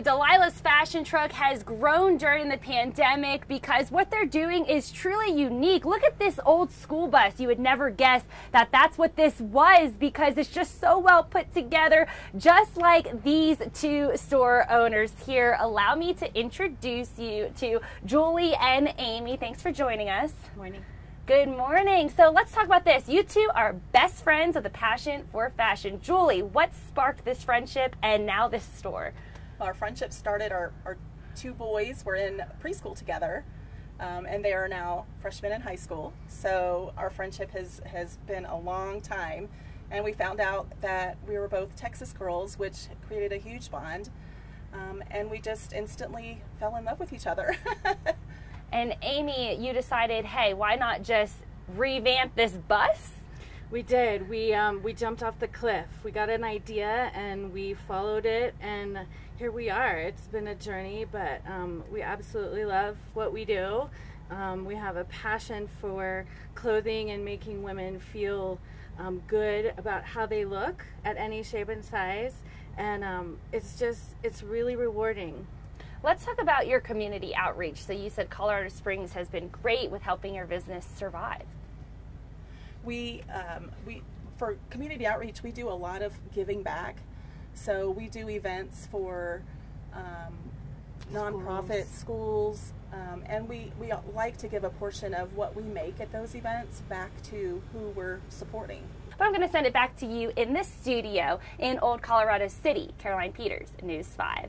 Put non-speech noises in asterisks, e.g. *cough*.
Delilah's fashion truck has grown during the pandemic because what they're doing is truly unique. Look at this old school bus. You would never guess that that's what this was because it's just so well put together, just like these two store owners here. Allow me to introduce you to Julie and Amy. Thanks for joining us. Morning. Good morning. So let's talk about this. You two are best friends with a passion for fashion. Julie, what sparked this friendship and now this store? Our friendship started, our, our two boys were in preschool together. Um, and they are now freshmen in high school. So our friendship has, has been a long time. And we found out that we were both Texas girls, which created a huge bond. Um, and we just instantly fell in love with each other. *laughs* and Amy, you decided, hey, why not just revamp this bus? We did. We um, we jumped off the cliff. We got an idea and we followed it, and here we are. It's been a journey, but um, we absolutely love what we do. Um, we have a passion for clothing and making women feel um, good about how they look at any shape and size, and um, it's just it's really rewarding. Let's talk about your community outreach. So you said Colorado Springs has been great with helping your business survive we um, we for community outreach we do a lot of giving back. So we do events for um, nonprofit schools, um, and we, we like to give a portion of what we make at those events back to who we're supporting. But I'm going to send it back to you in this studio in Old Colorado City. Caroline Peters, News 5.